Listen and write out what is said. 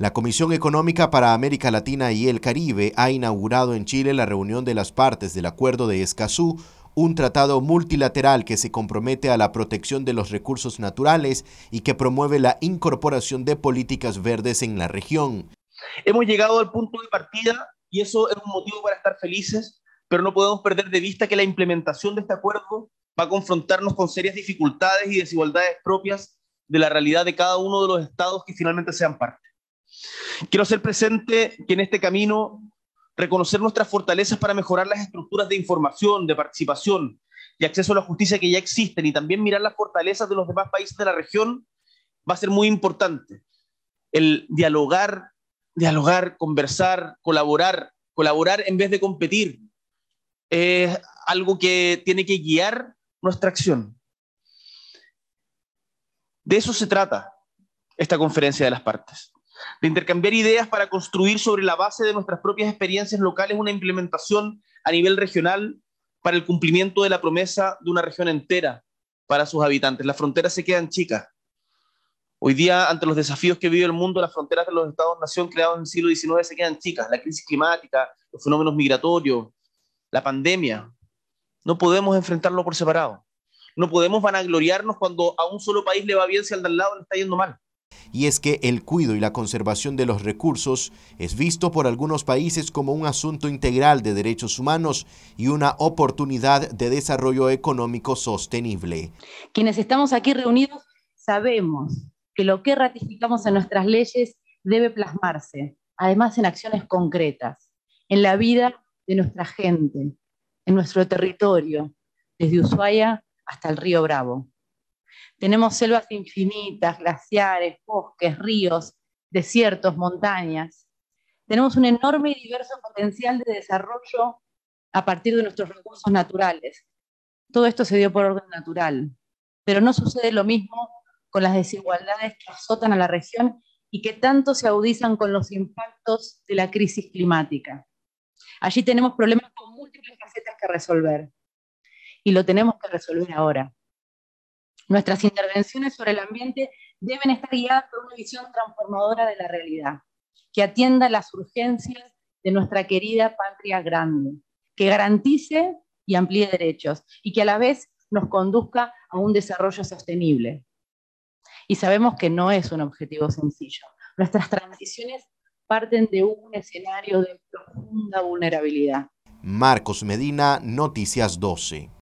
La Comisión Económica para América Latina y el Caribe ha inaugurado en Chile la reunión de las partes del Acuerdo de Escazú, un tratado multilateral que se compromete a la protección de los recursos naturales y que promueve la incorporación de políticas verdes en la región. Hemos llegado al punto de partida y eso es un motivo para estar felices, pero no podemos perder de vista que la implementación de este acuerdo va a confrontarnos con serias dificultades y desigualdades propias de la realidad de cada uno de los estados que finalmente sean parte. Quiero hacer presente que en este camino reconocer nuestras fortalezas para mejorar las estructuras de información, de participación y acceso a la justicia que ya existen y también mirar las fortalezas de los demás países de la región va a ser muy importante. El dialogar, dialogar, conversar, colaborar, colaborar en vez de competir es algo que tiene que guiar nuestra acción. De eso se trata esta conferencia de las partes de intercambiar ideas para construir sobre la base de nuestras propias experiencias locales una implementación a nivel regional para el cumplimiento de la promesa de una región entera para sus habitantes. Las fronteras se quedan chicas. Hoy día, ante los desafíos que vive el mundo, las fronteras de los Estados-nación creados en el siglo XIX se quedan chicas. La crisis climática, los fenómenos migratorios, la pandemia. No podemos enfrentarlo por separado. No podemos vanagloriarnos cuando a un solo país le va bien si al de al lado le está yendo mal y es que el cuido y la conservación de los recursos es visto por algunos países como un asunto integral de derechos humanos y una oportunidad de desarrollo económico sostenible. Quienes estamos aquí reunidos sabemos que lo que ratificamos en nuestras leyes debe plasmarse, además en acciones concretas, en la vida de nuestra gente, en nuestro territorio, desde Ushuaia hasta el río Bravo. Tenemos selvas infinitas, glaciares, bosques, ríos, desiertos, montañas. Tenemos un enorme y diverso potencial de desarrollo a partir de nuestros recursos naturales. Todo esto se dio por orden natural, pero no sucede lo mismo con las desigualdades que azotan a la región y que tanto se agudizan con los impactos de la crisis climática. Allí tenemos problemas con múltiples facetas que resolver y lo tenemos que resolver ahora. Nuestras intervenciones sobre el ambiente deben estar guiadas por una visión transformadora de la realidad, que atienda las urgencias de nuestra querida patria grande, que garantice y amplíe derechos y que a la vez nos conduzca a un desarrollo sostenible. Y sabemos que no es un objetivo sencillo. Nuestras transiciones parten de un escenario de profunda vulnerabilidad. Marcos Medina, Noticias 12.